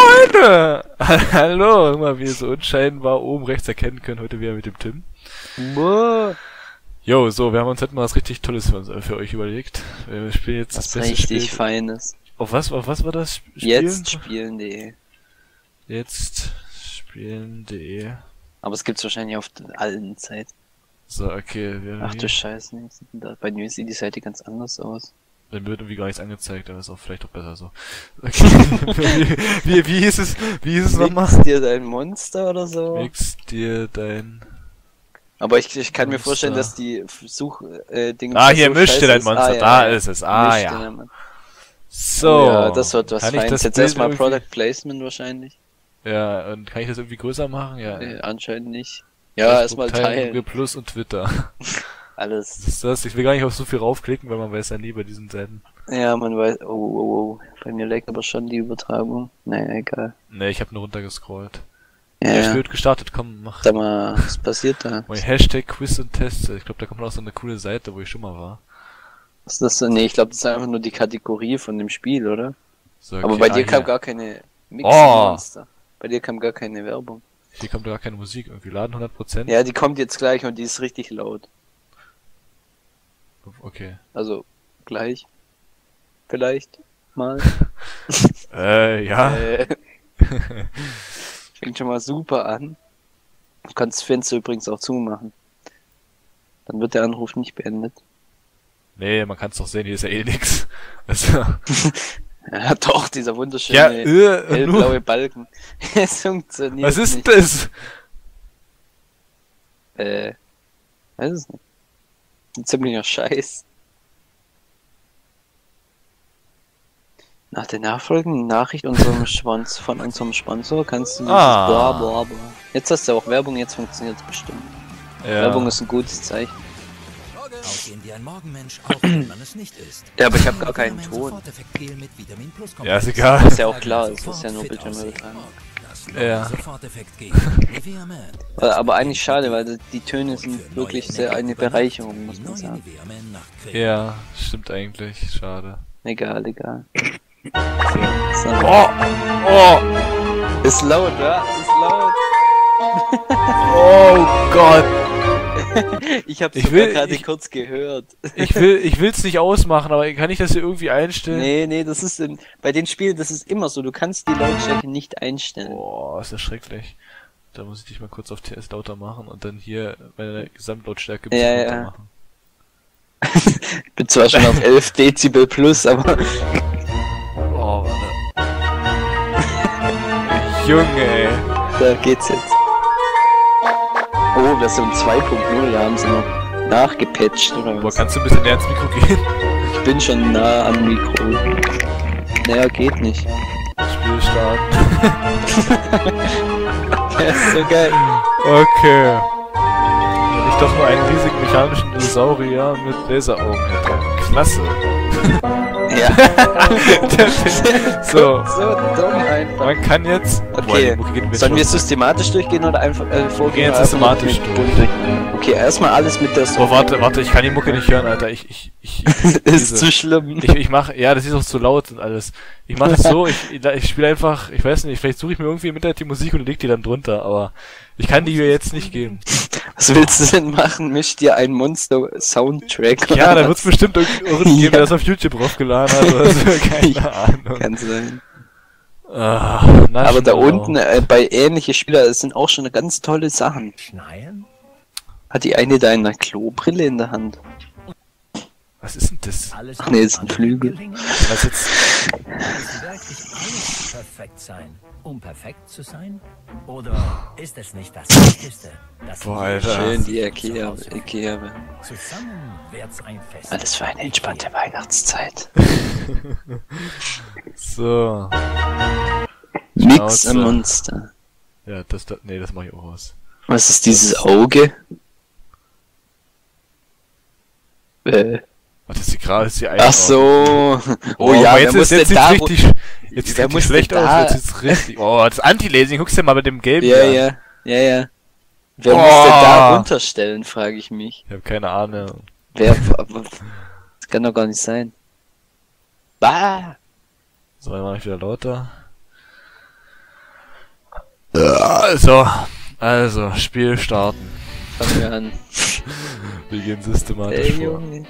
Freunde! Hallo, mal wie ihr so unscheinbar oben rechts erkennen könnt, heute wieder mit dem Tim. Jo, so, wir haben uns heute mal was richtig Tolles für, uns, äh, für euch überlegt. Wir spielen jetzt das Was beste richtig Spiel. Feines. Auf was, auf was war das? Jetzt spielen.de. Jetzt spielen.de. Aber es gibt's wahrscheinlich auf allen Zeiten. So, okay. Wir Ach du Scheiße, da- bei mir sieht die Seite ganz anders aus. Dann wird irgendwie gar nichts angezeigt, aber ist auch vielleicht auch besser so. Okay. wie, wie, wie hieß es, wie hieß es nochmal? Mix dir dein Monster oder so? Mix dir dein... Aber ich, ich kann mir Monster. vorstellen, dass die Such äh, Ah, hier, so misch dir dein. Monster, Ah, ja, da ja. ist es, ah Misch ja. So. Oh, ja, das wird was Kann ich Feines. das Jetzt erstmal irgendwie- Product Placement wahrscheinlich. Ja, und kann ich das irgendwie größer machen? Ja. Äh, anscheinend nicht. Ja, erstmal teilen. Google Plus und Twitter. Alles. Das ist das. Ich will gar nicht auf so viel raufklicken, weil man weiß ja nie bei diesen Seiten. Ja, man weiß. Oh, oh, oh. Bei mir leckt aber schon die Übertragung. Naja, egal. Ne, ich habe nur runtergescrollt. Ja, Ja, ich wird gestartet, komm, mach. Sag mal, was passiert da? Mein Hashtag Quiz und Test. Ich glaube, da kommt auch so eine coole Seite, wo ich schon mal war. Was ist das so? Nee, ich glaube, das ist einfach nur die Kategorie von dem Spiel, oder? So, Aber okay, bei ah, dir kam hier. gar keine Mix Oh. Monster. Bei dir kam gar keine Werbung. Hier kommt gar keine Musik irgendwie. Laden 100%? Ja, die kommt jetzt gleich und die ist richtig laut. Okay. Also gleich. Vielleicht mal. Äh, ja. Äh, fängt schon mal super an. Du kannst das Fenster übrigens auch zumachen. Dann wird der Anruf nicht beendet. Nee, man kann es doch sehen, hier ist ja eh nix. Also, Ja, doch, dieser wunderschöne ja, äh, hellblaue nur, Balken. es funktioniert was ist nicht. das? Äh, weiß es nicht. Ein ziemlicher Scheiß. Nach der nachfolgenden Nachricht unserem Spons von unserem Sponsor kannst du dieses Ah. bla bla bla. Jetzt hast du auch Werbung, jetzt funktioniert es bestimmt. Ja. Werbung ist ein gutes Zeichen. Aussehen wie ein Morgenmensch, auch wenn man es nicht ist. Ja, aber ich habe gar keinen Ton. Ja, ist egal. Ist ja auch klar, es ist ja nur aussehen. Das Ja. Aber eigentlich schade, weil die Töne sind wirklich sehr eine Bereicherung, muss man sagen. Ja, stimmt eigentlich. Schade. Egal, egal. So. Oh! Oh! Ist laut, ja? Ist laut. Oh Gott! Ich habe sogar will- gerade ich- kurz gehört. Ich will, ich will's nicht ausmachen, aber kann ich das hier irgendwie einstellen? Nee, nee, das ist in, bei den Spielen, das ist immer so. Du kannst die Lautstärke nicht einstellen. Boah, ist das schrecklich. Da muss ich dich mal kurz auf TS lauter machen und dann hier meine Gesamtlautstärke ein Ja, bisschen ja. lauter machen. Ich bin zwar schon auf 11 Dezibel plus, aber Oh. Junge, ey. da geht's jetzt. Oh, Version 2.0, da haben sie noch nachgepatcht oder Boah, was? kannst du ein bisschen näher ins Mikro gehen? Ich bin schon nah am Mikro. Naja, geht nicht. Spiel starten. Der ist so geil. Okay. Wenn ich doch nur einen riesigen mechanischen Dinosaurier mit Laseraugen hätte. Klasse. Ja. so, so dumm einfach. man kann jetzt... Boah, Okay, die Mucke geht mir sollen wir systematisch durchgehen oder einfach äh, vorgehen? jetzt oder einfach systematisch durch. durch. Okay, erstmal alles mit der Oh, warte, warte, ich kann die Mucke nicht hören, Alter. Ich, ich, ich, ist diese- zu schlimm. Ich, ich mach, ja, das ist auch zu laut und alles. Ich mache es so, ich, ich spiele einfach, ich weiß nicht, vielleicht suche ich mir irgendwie im Internet die Musik und leg die dann drunter, aber ich kann die hier jetzt nicht geben. Was willst du denn machen? Misch dir einen Monster-Soundtrack. Ja, da wird's bestimmt irgendjemand geben, Ja. der das auf YouTube draufgeladen hat oder so, keine Ahnung. Kann sein. Ah, na, Aber da unten äh, bei ähnliche Spieler es sind auch schon ganz tolle Sachen. Schneien? Hat die eine da eine Klobrille in der Hand? Was ist denn das? Alles Ach nee, ist ein Flügel. Was jetzt? Muss wirklich alles perfekt sein, um perfekt zu sein? Oder ist es nicht das Wichtigste? Boah, Alter. Schön die Ikea. Ikea. Zusammen wird's ein Fest. Alles für eine entspannte Weihnachtszeit. So. Mix Schnauze. am Monster. Ja, das, das nee, das mache ich auch aus. Was ist dieses Auge? Äh, Warte, ist die gerade, ist die ach so. Oh, ja, aber wer jetzt, ist, jetzt da... sieht's richtig, jetzt sieht's wer richtig schlecht aus, jetzt sieht's richtig, oh, das Anti-Lacing, guckst du mal mit dem gelben Ja, ja, ja, ja. Wer Oh. muss denn da runterstellen, frage ich mich. Ich habe keine Ahnung. Wer... Das kann doch gar nicht sein. Bah! So, dann mache ich wieder lauter. Also, also, Spiel starten. Fangen wir an. Wir gehen systematisch Ey, vor. Junge.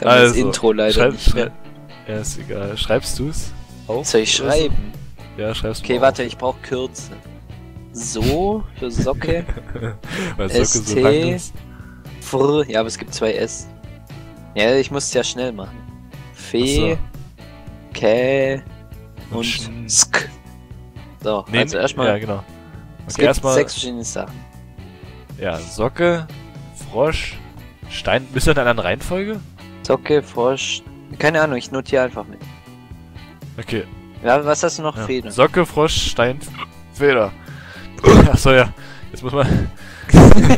Jetzt haben wir das Intro leider nicht mehr. Ja, ist egal. Schreibst du's? Auf? Soll ich so? schreiben? Ja, schreib's Okay, mal warte, ich brauche Kürze. So, für Socke. Weil Socke so ST. lang ist. Fr, ja, aber es gibt zwei S. Ja, ich muss es ja schnell machen. Fe, Kä und Sk. So, Nee, also erstmal. Ja, genau. es Okay, gibt erstmal. sechs verschiedene Sachen. Ja, Socke, Frosch, Stein. Bist du in einer anderen Reihenfolge? Socke, Frosch. Keine Ahnung, ich notiere einfach mit. Okay. Ja, was hast du noch? Ja. Feder. Socke, Frosch, Stein, Feder. Achso, ja. Jetzt muss man.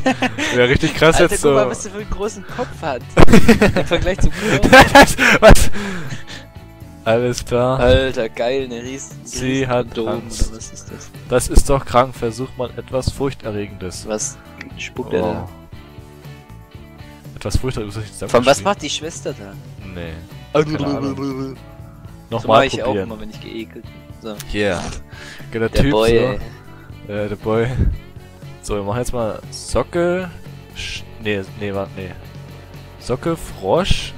ja, richtig krass Alter, jetzt guck so. mal, was der für einen großen Kopf hat. Im Vergleich zu was? Alles klar. Alter, geil, eine riesen. Sie riesen hat Dom, Angst. Was ist das? Das ist doch krank. Versucht man etwas Furchterregendes. Was spuckt er da? Etwas Furchterregendes. was ich Von was macht die Schwester da? Nee. So Keine Ahnung. mache Nochmal ich auch probieren. immer, wenn ich geekelt bin. So, Yeah. Genau, der Typ Boy, so. ey. Ja, der Boy. So, wir machen jetzt mal Socke. Sch nee, nee, warte, nee. Socke, Frosch,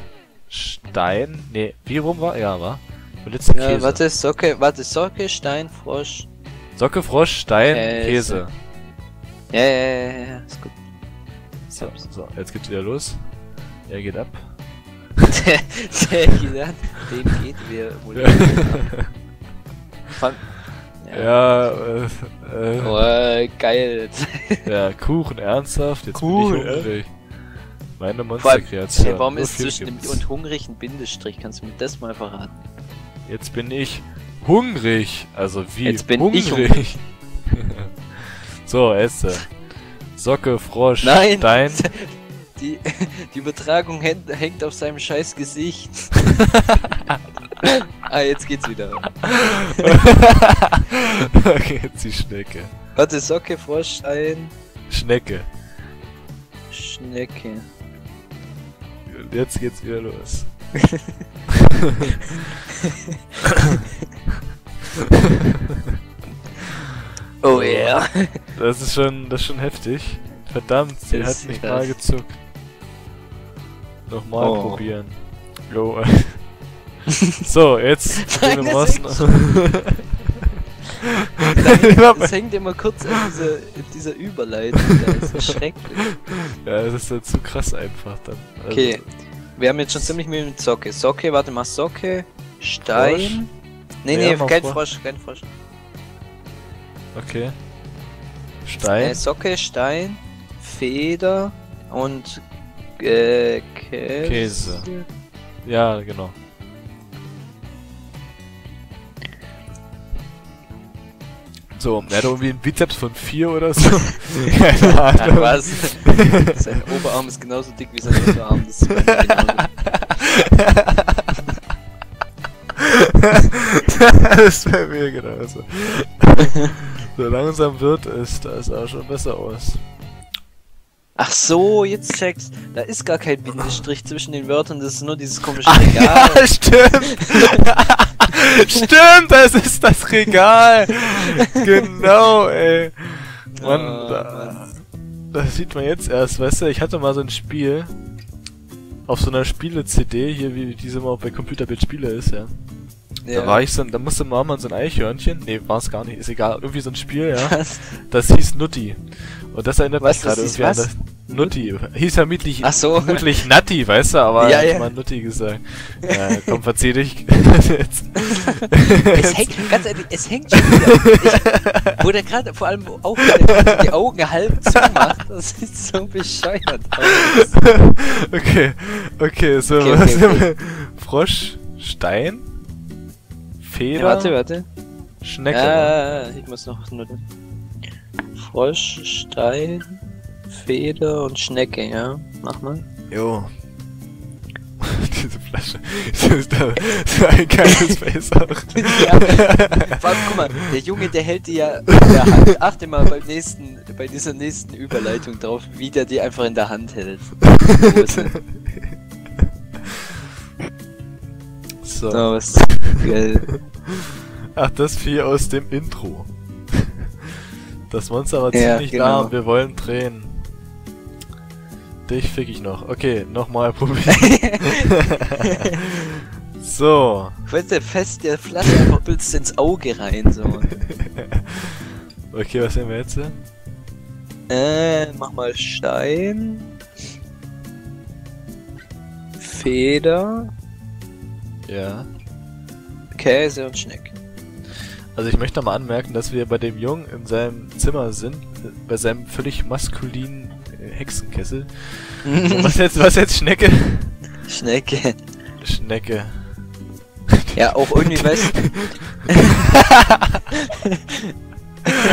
Stein. Nee, wie rum war? Ja, war. Und letzte Ja, Käse. warte, Socke, warte, Socke, Stein, Frosch. Socke, Frosch, Stein, Käse. Käse. Ja, ja, ja, ja, ja, ist gut. So, so, jetzt geht's wieder los. Er geht ab. der, geht an, dem geht wir wohl. Ja, Fun. ja äh, äh, Oh, geil. ja, Kuchen, ernsthaft? Jetzt Kuchen, bin ich hungrig. Meine Monsterkreation. hey, warum Nur ist zwischen dem und hungrig ein Bindestrich? Kannst du mir das mal verraten? Jetzt bin ich hungrig. Also wie Jetzt bin hungrig. ich so, Esse. Socke, Frosch, Nein. Stein. Die, die Übertragung hängt, auf seinem scheiß Gesicht. ah, jetzt geht's wieder. okay, jetzt die Schnecke. Warte, Socke, Frosch, Stein, Schnecke. Schnecke. Und jetzt geht's wieder los. Oh yeah. Das ist schon, das ist schon heftig. Verdammt, sie Das hat nicht mal gezuckt. Nochmal Oh. probieren. Jo. so, jetzt. Das Es hängt immer kurz an dieser, in dieser Überleitung. Das ist schrecklich. ja, das ist ja zu krass einfach dann. Also, Okay, wir haben jetzt schon ziemlich Mühe mit Socke. Socke, warte mal, Socke, Stein. Frosch? Nee, Ja, nee, mal kein. Frosch, kein Frosch. Okay. Äh, Stein. Socke, Stein, Feder und äh, Käse. Käse. Ja, genau. So, er hat irgendwie einen Bizeps von 4 oder so. Keine Ach, Ahnung. was? Sein Oberarm ist genauso dick wie sein Unterarm. Das ist genauso. das ist bei mir genauso. So langsam wird es, da sah schon besser aus. Ach so, jetzt checkst. Da ist gar kein Bindestrich zwischen den Wörtern, das ist nur dieses komische Ach Regal. ja, stimmt! stimmt, das ist das Regal! genau, ey. Mann, Oh, da, das sieht man jetzt erst, weißt du, ich hatte mal so ein Spiel auf so einer Spiele-CD, hier wie diese mal bei Computerbild Spiele ist, ja. Da war ich so, da musste Mama so ein Eichhörnchen, nee, war es gar nicht, ist egal, irgendwie so ein Spiel, ja. Was? Das hieß Nutti. Und das erinnert Was, mich gerade irgendwie was? an das. Nutti. Hieß ja vermutlich, Ach so. vermutlich Natti, weißt du, aber Ja, ja, ja. mal Nutti gesagt. Ja, komm, verzieh dich. Jetzt. Es hängt, ganz ehrlich, es hängt schon wieder. Ich, wo der gerade vor allem auch die Augen halb zumacht, das ist so bescheuert. aus. okay, okay, so. Okay, was okay, haben okay. wir? Frosch, Stein, Feder, Ja, warte, warte. Schnecke. Ja, ich muss noch nur. Frosch, Stein, Feder und Schnecke, ja. Mach mal. Jo. Diese Flasche. Das ist da so ein geiles Face auch. ja. Vor allem, guck mal, der Junge, der hält die ja in der Hand. Achte mal beim nächsten, bei dieser nächsten Überleitung drauf, wie der die einfach in der Hand hält. Ist? So. Oh, was geil. Ach, das Vieh aus dem Intro. Das Monster war Ja, ziemlich genau. nah und wir wollen drehen. Dich fick ich noch. Okay, nochmal probieren. so. Weißt du, fest der Flasche übelst ins Auge rein, so. Okay, was nehmen wir jetzt? Äh, mach mal Stein. Feder, Ja. Käse und Schneck. Also ich möchte mal anmerken, dass wir bei dem Jungen in seinem Zimmer sind, bei seinem völlig maskulinen äh, Hexenkessel. Was jetzt, was jetzt Schnecke? Schnecke. Schnecke. Ja, auch irgendwie, weißt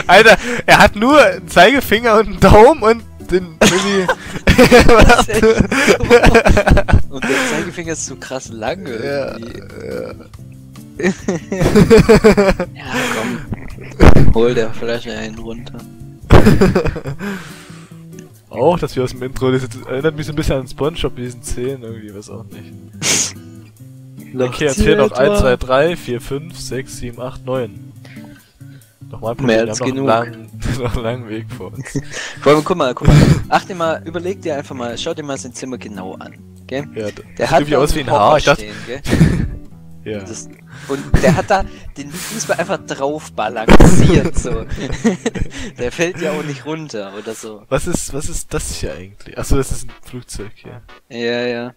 Alter, er hat nur einen Zeigefinger und einen Daumen und den irgendwie. Und der Zeigefinger ist so krass lang irgendwie. ja. Ja, komm. Hol der Flasche einen runter. Auch, dass wir aus dem Intro, das erinnert mich so ein bisschen an Spongebob, diesen Zählen irgendwie, was auch nicht. Okay, jetzt fehlen noch 1, 2, 3, 4, 5, 6, 7, 8, 9. Nochmal Mehr wir als haben genug. noch einen langen, noch einen langen Weg vor uns. Vor allem, guck mal, guck mal. Achte mal, überleg dir einfach mal, schau dir mal sein Zimmer genau an. Gell? Ja, Der das hat sieht aus wie ein Haar. Hocker Ich dachte, stehen, gell? ja. Das, und der hat da den Fußball einfach drauf balanciert, so. der fällt ja auch nicht runter oder so. Was ist, was ist das hier eigentlich? Achso, das ist ein Flugzeug hier. Ja, ja.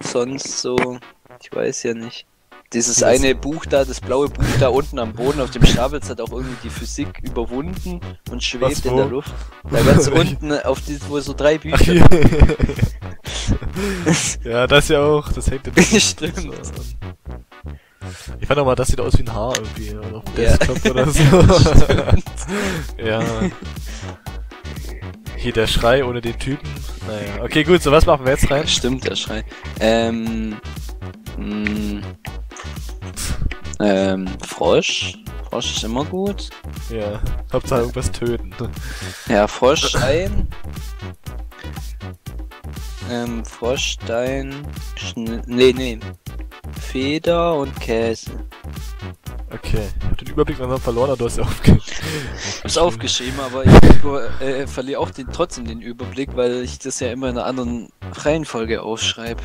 Sonst so, ich weiß ja nicht. Dieses eine Buch da, das blaue Buch da unten am Boden auf dem Stapel, hat auch irgendwie die Physik überwunden und schwebt Was, in der Luft. Da ganz unten auf die, wo so drei Bücher ja, das ja auch. Das hängt in der Stimmt. Ich fand auch mal, das sieht aus wie ein Haar irgendwie. Oder auf dem Ja. Desktop oder so. ja. Hier der Schrei ohne den Typen. Naja. Okay, gut, so was machen wir jetzt rein? Stimmt, der Schrei. Ähm. Mh, ähm, Frosch. Frosch ist immer gut. Ja. Hauptsache irgendwas töten. Ja, Froschstein. Ähm, Froschstein. Schn nee, nee. Feder und Käse. Okay. Ich hab den Überblick langsam verloren, aber du hast ja aufge... Ich hab's aufgeschrieben, aber ich äh, verliere auch den, trotzdem den Überblick, weil ich das ja immer in einer anderen Reihenfolge aufschreibe.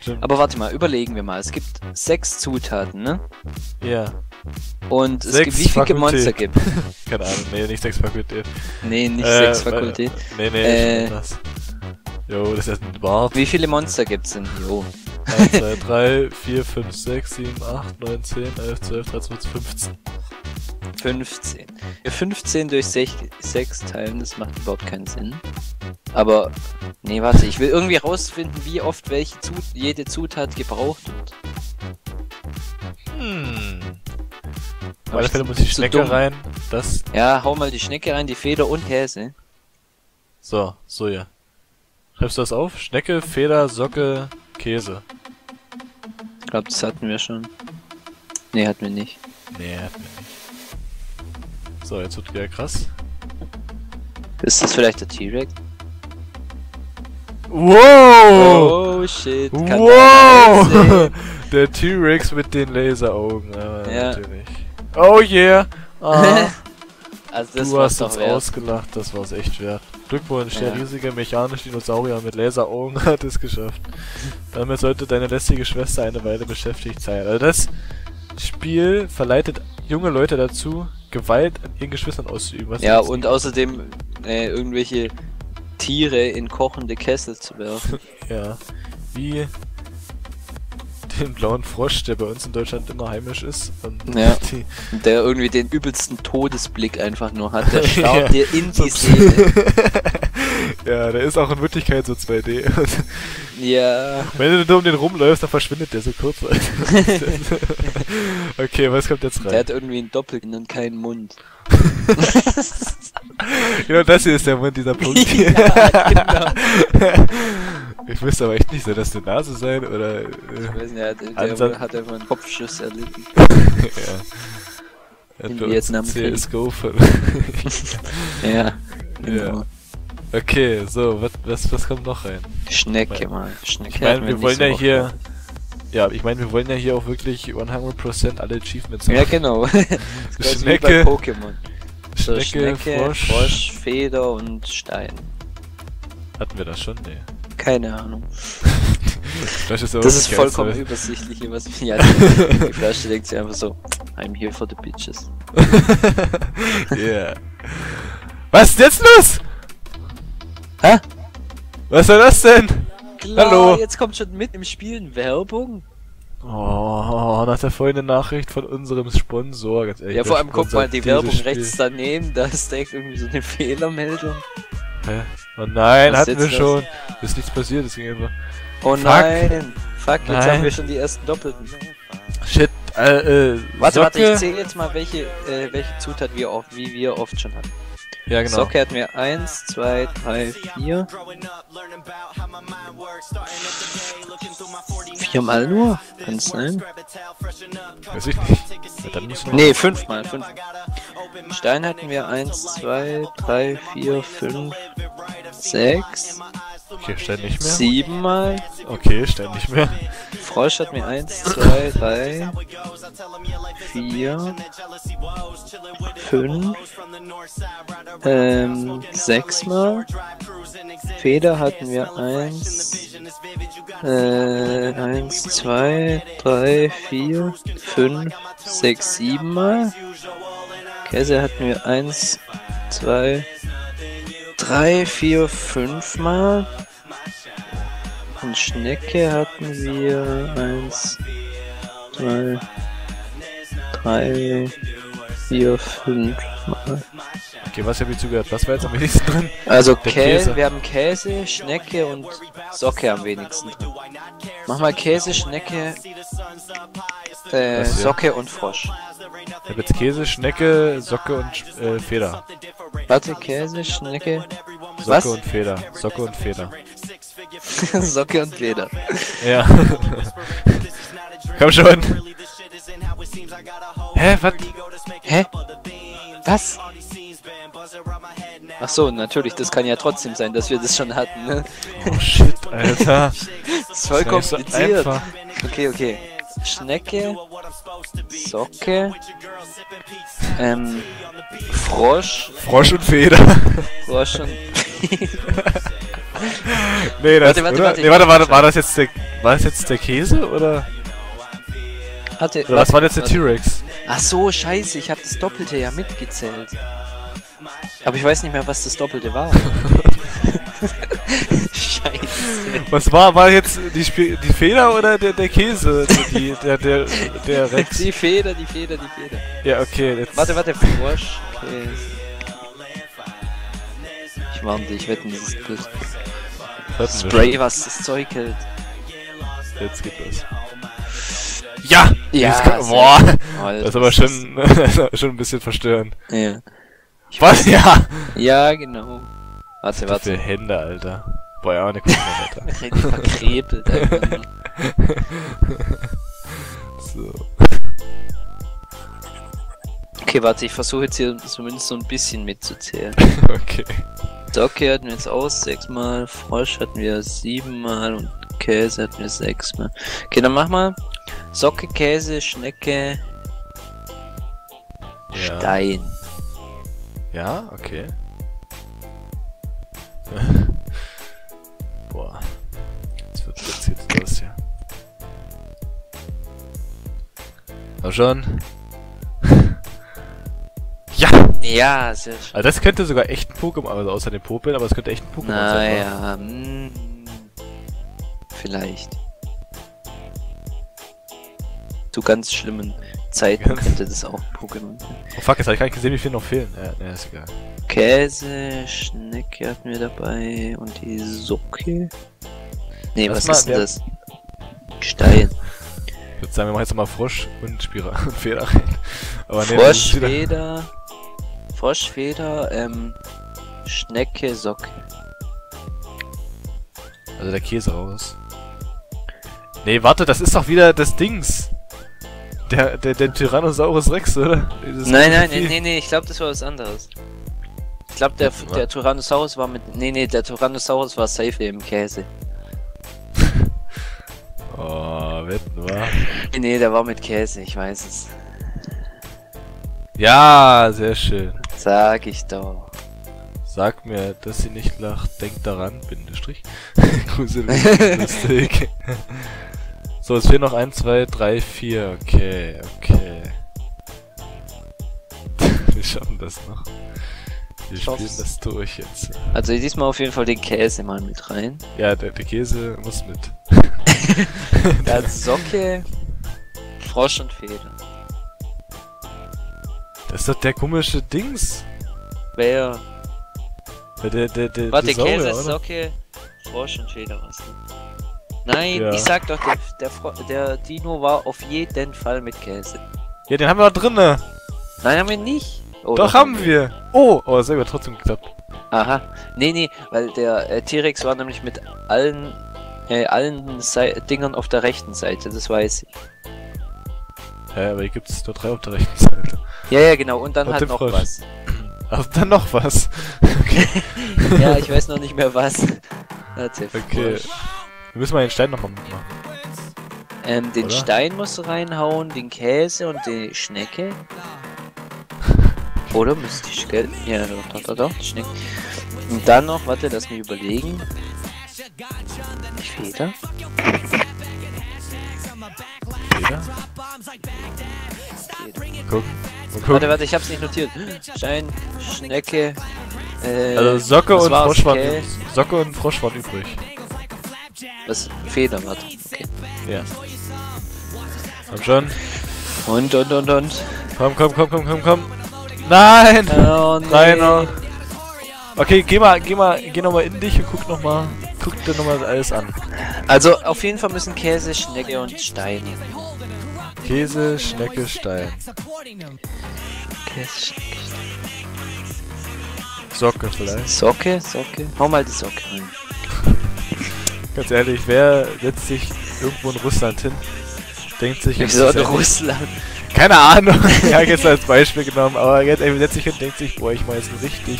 Stimmt. Aber warte mal, überlegen wir mal. Es gibt sechs Zutaten, ne? Ja. Und es Sechs gibt wie viele Fakultät. Monster gibt. Keine Ahnung. Nee, nicht sechs Fakultät. Nee, nicht Äh, sechs Fakultät. Nee, nee, Äh. anders. Jo, das ist ein Bart. Wie viele Monster gibt's denn? Jo. 1, 2, 3, 4, 5, 6, 7, 8, 9, 10, 11, 12, 13, 14, 15. 15. Wir 15 durch 6, 6 teilen, das macht überhaupt keinen Sinn. Aber, nee, warte, ich will irgendwie rausfinden, wie oft welche Zut jede Zutat gebraucht wird. Hm. Auf Aber ich Fälle bin muss die Schnecke dumm. rein. Das. Ja, hau mal die Schnecke rein, die Feder und Käse. So, so ja. Schreibst du das auf? Schnecke, Feder, Socke, Käse. Ich glaube, das hatten wir schon. Nee, hatten wir nicht. Nee, hat mir nicht. So, jetzt wird wieder krass. Ist das vielleicht der T-Rex? Wow! Oh shit, kann wow! Der T-Rex mit den Laseraugen. Ja, Ja. natürlich. Oh yeah! Ah, Also das du hast uns ausgelacht, das war's echt wert. Glückwunsch, der Ja. riesige mechanische Dinosaurier mit Laseraugen hat es geschafft. Damit sollte deine lästige Schwester eine Weile beschäftigt sein. Also das Spiel verleitet junge Leute dazu, Gewalt an ihren Geschwistern auszuüben. Was Ja, und außerdem äh, irgendwelche Tiere in kochende Kessel zu werfen. Ja, wie den blauen Frosch, der bei uns in Deutschland immer heimisch ist. Und Ja. Der irgendwie den übelsten Todesblick einfach nur hat. Der schaut Ja. dir in die Seele. ja, der ist auch in Wirklichkeit so 2D. Und Ja. Wenn du um den rumläufst, dann verschwindet der so kurz. okay, was kommt jetzt Der rein? hat irgendwie einen Doppelkinn und keinen Mund. Genau, das hier ist der Mund, dieser Punkt. ja, genau. Ich müsste aber echt nicht so, dass eine Nase sein oder. Äh, Ich weiß nicht, der, Ansatz- hat einfach einen Kopfschuss erlitten. ja. In Bei uns Vietnamkrieg. CSGO von. Ja. Genau. ja. Okay, so, was, was, was kommt noch rein? Schnecke mal. Schnecke Ich meine, wir wollen so ja hier. Ja, ich meine, wir wollen ja hier auch wirklich 100% alle Achievements Ja, haben. genau. Das quasi wie Schnecke. Pokémon. So, Schnecke, Schnecke, Frosch. Frosch, Feder und Stein. Hatten wir das schon? Nee. Keine Ahnung. Vielleicht ist Das ist vollkommen übersichtlich was mir also, Die Flasche denkt sich einfach so, I'm here for the bitches. yeah. Was ist jetzt los? Hä? Was soll das denn? Klar, Hallo. jetzt kommt schon mit im Spiel Werbung. Oh, nach der folgenden Nachricht von unserem Sponsor. Ganz ehrlich, Ja, vor allem guck mal die Werbung Spiel? rechts daneben, da ist direkt irgendwie so eine Fehlermeldung. Hä? Oh nein, Was hatten wir schon. Ist nichts passiert, es ging einfach. Oh Fuck. nein! Fuck, jetzt Nein. haben wir schon die ersten Doppelten. Shit, äh, äh, Warte, warte, Socke? ich zähle jetzt mal, welche, äh, welche Zutat wir oft, wie wir oft schon hatten. Ja, genau. Socke hatten wir 1, 2, 3, 4. Viermal nur? Kann es sein? Weiß ich nicht. Ja, dann müssen wir Nee, fünfmal, fünf. Stein hatten wir 1, 2, 3, 4, 5, 6, Okay, nicht mehr. siebenmal. Okay, nicht mehr. Frosch hatten wir 1, 2, 3, 4, 5, ähm, 6 mal. Feder hatten wir 1, äh, 1, 2, 3, 4, 5, 6, 7 mal. Käse hatten wir 1, 2, 3, 4, 5 mal. Und Schnecke hatten wir 1, 2, 3, 4, 5 mal. Okay, was habe ich zugehört? Was war jetzt am wenigsten drin? Also Käse, wir haben Käse, Schnecke und Socke am wenigsten drin. Mach mal Käse, Schnecke, äh? Socke und Frosch. Ich habe jetzt Käse, Schnecke, Socke und äh, Feder. Warte, Käse, Schnecke, Socke Was? und Feder. Socke und Feder. Socke und Leder. Ja. Komm schon. Hä, was? Hä? Was? Ach so, natürlich, das kann ja trotzdem sein, dass wir das schon hatten, ne? Oh shit, Alter. Das ist voll Das so kompliziert. Okay, okay. Schnecke, Socke, ähm, Frosch, Frosch und Feder. Frosch und... nee, das, Warte, warte, warte, nee, warte, warte, war das jetzt der, war das jetzt der Käse oder? Hatte, Oder was war jetzt der. T-Rex? Ach so, scheiße, ich habe das Doppelte ja mitgezählt. Aber ich weiß nicht mehr, was das Doppelte war. scheiße. Was war, war jetzt die, Sp die Feder oder der, der Käse? Die, der, der, der Rex? Die Feder, die Feder, die Feder. Ja, okay, jetzt. Warte, warte, Frosch. Okay. Ich warne dich, ich wette, das hatten wir Spray, was das Zeug hält. Jetzt geht das. Ja! Ja, Jetzt kann, sehr boah! Alter, Das ist aber schon, das ist aber schon ein bisschen verstörend. Ja, Was? Ja! ja genau. Warte, Was für warte. Hände, Alter. Boah, ja, ne, guck mal, Alter. Richtig verkrepelt. einfach nur. So. Okay, warte, ich versuche jetzt hier zumindest so ein bisschen mitzuzählen. Okay. Socke hatten wir jetzt aus sechsmal, Frosch hatten wir siebenmal und Käse hatten wir sechsmal. Okay, dann mach mal Socke, Käse, Schnecke, Ja. Stein. Ja, okay. Boah. Jetzt wird jetzt geht's los hier. Aber schon. ja! Ja, sehr schön. Also das könnte sogar echt ein Pokémon, also außer dem Popeln, aber es könnte echt ein Pokémon sein. wa? Naja, hm, vielleicht. Zu ganz schlimmen Zeiten könnte das auch Pokémon sein. Oh fuck, jetzt habe ich gar nicht gesehen, wie viele noch fehlen. Ja, ne, ist egal. Käse, Schnecke hatten wir dabei und die Socke. Nee, Lass was mal, ist denn das? Stein. Ich würde sagen, wir machen jetzt nochmal Frosch und Spira und Feder rein. Aber nee, Frosch, Feder. Frosch, Feder, ähm, Schnecke, Socke. Also der Käse raus. Nee, warte, das ist doch wieder das Dings. Der, der, der Tyrannosaurus Rex, oder? Dieses Nein, nein, nee, nee, nee, ich glaube, das war was anderes. Ich glaube, der, der Tyrannosaurus war mit. Nee, nee, der Tyrannosaurus war safe im Käse. Oh, wetten, wa? Nee, nee, der war mit Käse, ich weiß es. Ja, sehr schön. Sag ich doch. Sag mir, dass sie nicht lacht. Denk daran, Bindestrich. Gruselig, lustig. so, es fehlen noch 1, 2, 3, 4. Okay, okay. Wir schaffen das noch. Wir Schaff's. spielen das durch jetzt. Also diesmal auf jeden Fall den Käse mal mit rein. Ja, der, der Käse muss mit. Dann Socke, Frosch und Feder. Das ist doch der komische Dings. Wer? Der, der, der, der Warte, Käse? Socke, Frosch und Feder was? Nein, Ja. ich sag doch, der, der, der Dino war auf jeden Fall mit Käse. Ja, den haben wir doch drinne. Nein, haben wir nicht. Oh, doch, haben wir. Oh, oh, sehr gut, trotzdem geklappt. Aha. Nee, nee, weil der äh, T-Rex war nämlich mit allen, äh, allen Sei Dingern auf der rechten Seite, das weiß ich. Ja, aber hier gibt es nur drei auf der rechten Seite. Ja, ja, genau, und dann Und halt noch Frosch. was. Ach, dann noch was. ja, ich weiß noch nicht mehr was. Okay. Frosch. Wir müssen mal den Stein nochmal mitmachen. Ähm, den Oder? Stein musst du reinhauen, den Käse und die Schnecke. Oder müsste ich, gell? Ja, doch, doch, doch, doch, die Schnecke. Und dann noch, warte, lass mich überlegen. Feder? Feder? Guck. Mal Warte, warte, ich hab's nicht notiert. Stein, Schnecke, äh, Also Socke und? Frosch waren Socke und Frosch waren übrig. Was? Feder, warte. Okay. Ja. Komm schon. Und, und, und, und. Komm, komm, komm, komm, komm, komm. Nein! Oh, nee. Rainer. Okay, geh mal, geh mal, geh nochmal in dich und guck nochmal, guck dir nochmal alles an. Also, auf jeden Fall müssen Käse, Schnecke und Stein. Käse, Schnecke, Stein. Käse, Schnecke, Socke vielleicht. Socke, Socke. Hau mal die Socke rein. Ganz ehrlich, wer setzt sich irgendwo in Russland hin? Denkt sich, Wieso in Russland? keine Ahnung, ja, jetzt als Beispiel genommen, aber jetzt setzt sich hin, denkt sich, boah, ich mach jetzt ein richtig,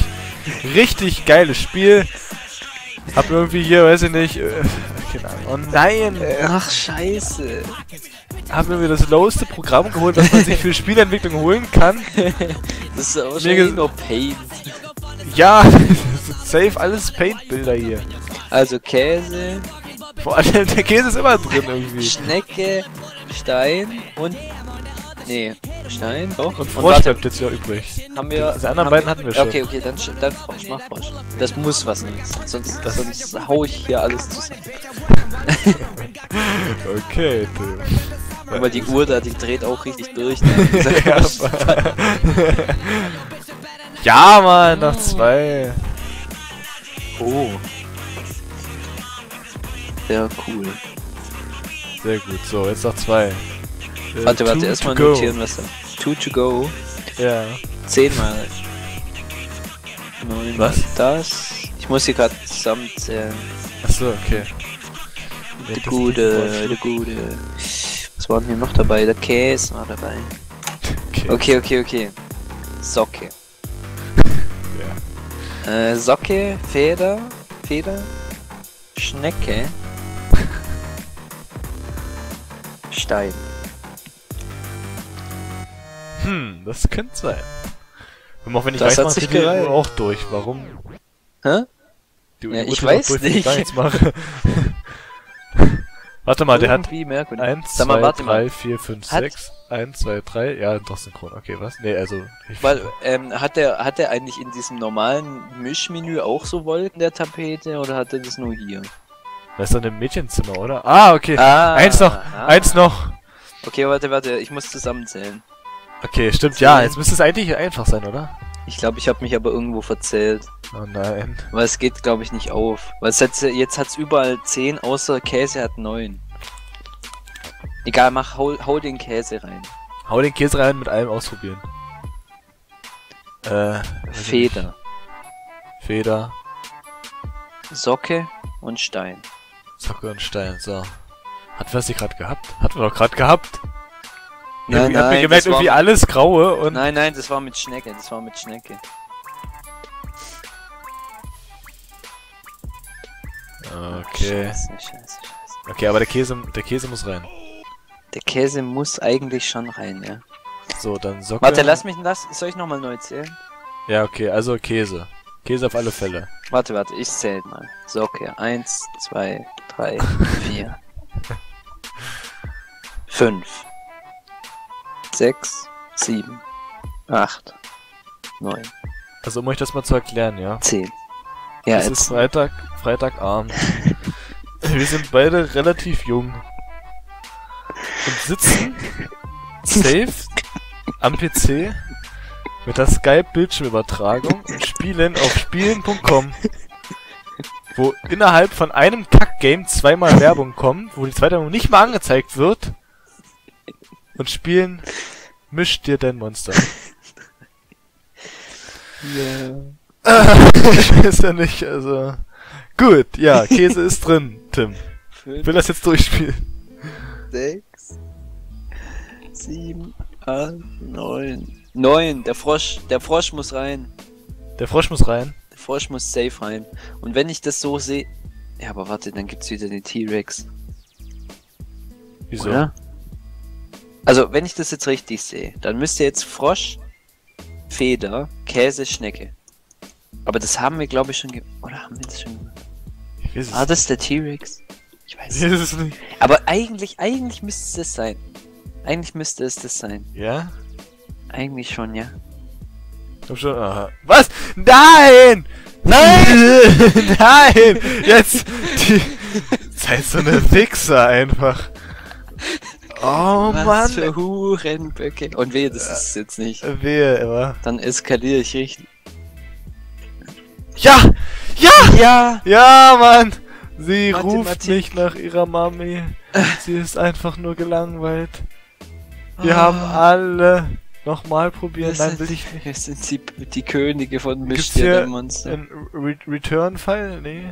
richtig geiles Spiel. Hab irgendwie hier, weiß ich nicht, äh, keine Ahnung. Oh nein! Ach, scheiße. Hab mir das loweste Programm geholt, was man sich für Spielentwicklung holen kann. Das ist aber wahrscheinlich ges- nur Paint. Ja, safe alles Paint-Bilder hier. Also Käse, Vor allem der Käse ist immer drin irgendwie. Schnecke, Stein und... Nee, Stein, doch. Und Frosch warte, bleibt jetzt ja übrig. haben wir... Die anderen beiden hatten wir schon. Okay, okay, dann, dann Frosch, mach Frosch. Das muss was Neues. Sonst, Das- sonst hau ich hier alles zusammen. Okay, du. Aber die Uhr da, die dreht auch richtig durch. Ne? Ja, Mann, noch zwei. Oh. Sehr cool. Sehr gut, so, jetzt noch zwei. Äh, Warte, warte, erstmal notieren, was da. Two to go. Ja. Zehnmal. Was? das. Ich muss hier gerade zusammenzählen. Achso, okay. Der Gute, der Gute. Was war denn hier noch dabei? Der Käse war dabei. Okay. Okay, okay, okay. Socke. Äh, Socke, Feder, Feder, Schnecke, Stein. Hm, das könnte sein. Und auch wenn ich Das weiß, hat sich die Uhr auch durch. Warum? Hä? Die Ja, ich weiß durch, ich nicht. gar nichts mache. Warte mal, der hat Irgendwie merkwürdig. 1, Sag mal, 2, warte 3, mal. 4, 5, Hat- 6. 1, 2, 3. Ja, doch synchron. Okay, was? Nee, also. Ich, Weil, ähm, hat der, hat der eigentlich in diesem normalen Mischmenü auch so Wolken der Tapete oder hat er das nur hier? das ist doch ein Mädchenzimmer, oder? Ah, okay. Ah, eins noch. ah. Eins noch. Okay, warte, warte, ich muss zusammenzählen. Okay, stimmt. Ja, jetzt müsste es eigentlich einfach sein, oder? Ich glaube, ich habe mich aber irgendwo verzählt. Oh nein. Weil es geht, glaube ich, nicht auf. Weil es hat, jetzt hat's überall 10, außer Käse hat 9. Egal, mach, hau, hau den Käse rein. Hau den Käse rein mit allem ausprobieren. Äh. Feder. Feder. Socke und Stein. Socke und Stein, so. Hat wir sie gerade gehabt? Hatten wir doch gerade gehabt. Nein, irgendwie, hab mir gemerkt, das war- irgendwie alles graue und. Nein, nein, das war mit Schnecke, das war mit Schnecke. Okay. Scheiße, scheiße, scheiße. Okay, aber der Käse, der Käse muss rein. Der Käse muss eigentlich schon rein, ja. So, dann Socke. Warte, lass mich, lass, soll ich nochmal neu zählen? Ja, okay, also Käse. Käse auf alle Fälle. Warte, warte, ich zähle mal. So, okay. Eins, zwei, drei, vier. Fünf. Sechs, sieben, acht, neun, Also um euch das mal zu erklären, ja. zehn. Ja, es ist. Freitag, Freitagabend. Wir sind beide relativ jung. Und sitzen safe am PC mit der Skype-Bildschirmübertragung und spielen auf spielen.com, wo innerhalb von einem Kack-Game zweimal Werbung kommt, wo die zweite Werbung nicht mal angezeigt wird und spielen Misch dir dein Monster. ich weiß ja nicht, also... Gut, ja, Käse ist drin, Tim. Ich will das jetzt durchspielen. sechs, sieben, acht, neun. Neun, der Frosch, der Frosch muss rein. Der Frosch muss rein. Der Frosch muss safe rein. Und wenn ich das so sehe. Ja, aber warte, dann gibt's wieder den T-Rex. Wieso? Oder? Also, wenn ich das jetzt richtig sehe, dann müsste jetzt Frosch, Feder, Käse, Schnecke. Aber das haben wir, glaube ich, schon ge Oder haben wir das schon gemacht? War das der T-Rex? Ich weiß es nicht. nicht. Aber eigentlich, eigentlich müsste es das sein. Eigentlich müsste es das sein. Ja? Eigentlich schon, ja. Glaub schon, aha. Was? Nein! Nein! Nein! Jetzt! Die... Seid so eine Wichser einfach. Oh Was Mann! für Hurenböcke. Und wehe, das ist es jetzt nicht. Wehe, immer. Dann eskaliere ich richtig. Ja! Ja! Ja! Ja, Mann! Sie ruft Mathematik. nicht nach ihrer Mami. Sie ist einfach nur gelangweilt. Wir Ah. haben alle nochmal probieren. Wir Nein, will ich nicht. Wir sind die, die Könige von Gibt's Misch dir hier dein Monster. Ein Re Return-File? Nee.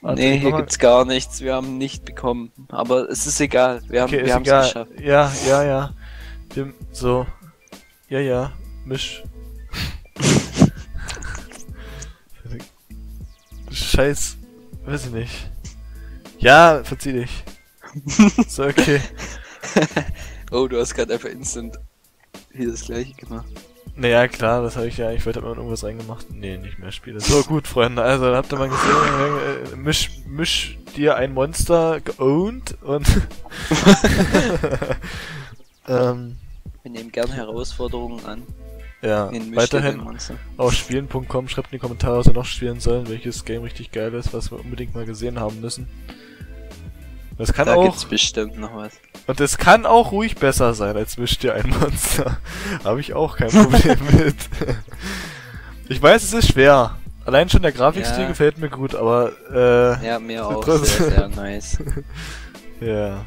Warte, nee, hier gibt's gar nichts. Wir haben nicht bekommen. Aber es ist egal. Wir haben Okay, egal. geschafft. Ja, ja, ja. Wir, so. Ja, ja. Misch. Scheiß. Weiß ich nicht. Ja, verzieh dich. So, okay. Oh, du hast gerade einfach instant hier das gleiche gemacht. Naja, klar, das habe ich ja. Ich wollte mal irgendwas reingemacht. Nee, nicht mehr Spiele. So, gut, Freunde. Also, dann habt ihr mal gesehen, äh, misch, misch dir ein Monster geowned und. ähm, Wir nehmen gerne Herausforderungen an. ja, weiterhin auf spielen.com schreibt in die Kommentare, was wir noch spielen sollen, welches Game richtig geil ist, was wir unbedingt mal gesehen haben müssen. Das kann Da auch, gibt's bestimmt noch was. und es kann auch ruhig besser sein, als mischt dir ein Monster. Habe ich auch kein Problem mit. ich weiß, es ist schwer. Allein schon der Grafikstil Ja. gefällt mir gut, aber, äh, Ja, mir auch sehr, sehr nice. ja.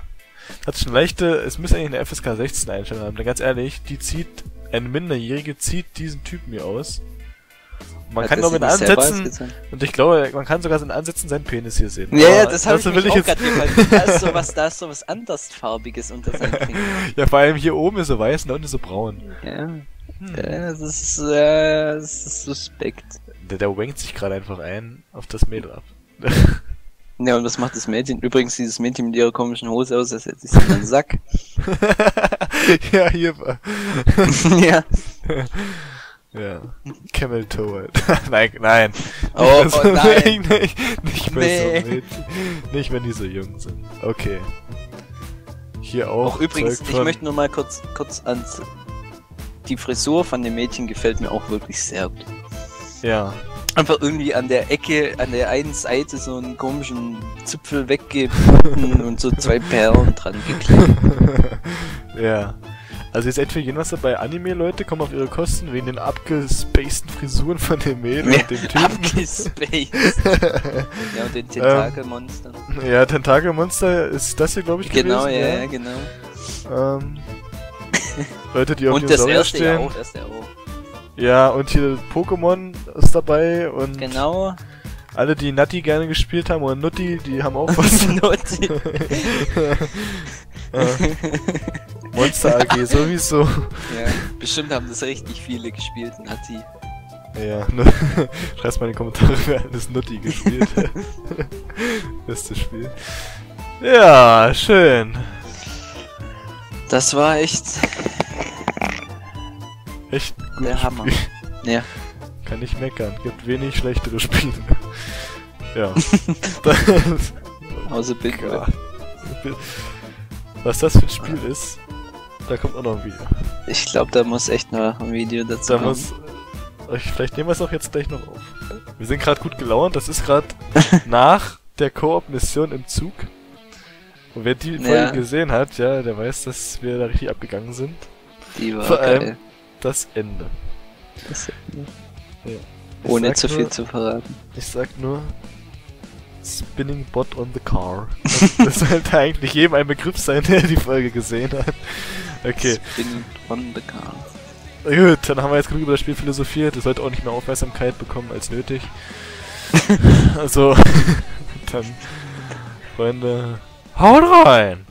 Hat schon leichte, es müsste eigentlich eine FSK 16 Einstellung haben, denn ganz ehrlich, die zieht, eine Minderjährige zieht diesen Typen hier aus. Man Hat kann das glaube in Ansätzen, und ich glaube, man kann sogar in Ansätzen seinen Penis hier sehen. Ja, ja, das habe ich mich auch jetzt- gerade gefragt. Da ist sowas, da ist sowas andersfarbiges unter seinen Fingern. Ja, vor allem hier oben ist so weiß und da unten ist so braun. Ja, Hm. ja das ist, äh, das ist suspekt. Der, der wankt sich gerade einfach ein auf das Mädel ab. Ja, und was macht das Mädchen? Übrigens, dieses Mädchen mit ihrer komischen Hose aus, das hätte sich in den Sack. ja, hier war. ja. Ja. Camel Toe halt. nein, nein. Oh, Nicht, oh, so- nein. nicht, nicht so Nee. Mädchen. Nicht, wenn die so jung sind. Okay. Hier auch. Auch übrigens, Zeug ich von- möchte nur mal kurz, kurz ans. Die Frisur von dem Mädchen gefällt mir auch wirklich sehr gut. Ja. Einfach irgendwie an der Ecke, an der einen Seite so einen komischen Zipfel weggebunden und so zwei Perlen dran geklebt. ja. Also jetzt entweder gehen was dabei, Anime-Leute kommen auf ihre Kosten wegen den abgespaceden Frisuren von dem Mädel und dem Typen. Abgespaced. ja, und den Tentakelmonstern. ja, Tentakelmonster ist das hier, glaube ich, genau, gewesen. ja, ja, genau. Ähm, Leute, die auf Und das Dinosaurier erste ja stehen. auch, das ja auch. Ja, und hier Pokémon ist dabei und Genau. alle, die Nutty gerne gespielt haben oder Nutti, die haben auch was. Naughty. Ja. Monster AG sowieso. ja, bestimmt haben das richtig viele gespielt, Nati. Ja, ne, schreib's mal in die Kommentare, wer alles Nutti gespielt hat. Bestes Spiel. Ja, schön. Das war echt Echt gut. der Hammer. Ja. Kann nicht meckern. Gibt wenig schlechtere Spiele. ja. Außer Big Ja. Was das für ein Spiel ist, da kommt auch noch ein Video. Ich glaube, da muss echt noch ein Video dazu Da kommen. muss. Ich, vielleicht nehmen wir es auch jetzt gleich noch auf. Wir sind gerade gut gelaunt, das ist gerade nach der Koop-Mission im Zug. Und wer die Folge Ja. gesehen hat, ja, der weiß, dass wir da richtig abgegangen sind. Die war Vor allem- geil. Das Ende. Das, Ja. Ich ohne zu nur- viel zu verraten. Ich sag nur Spinning Bot on the Car. Das sollte eigentlich jedem ein Begriff sein, der die Folge gesehen hat. Okay, Spinning on the car. gut, dann haben wir jetzt genug über das Spiel philosophiert. Es sollte auch nicht mehr Aufmerksamkeit bekommen als nötig. also, dann, Freunde, haut rein!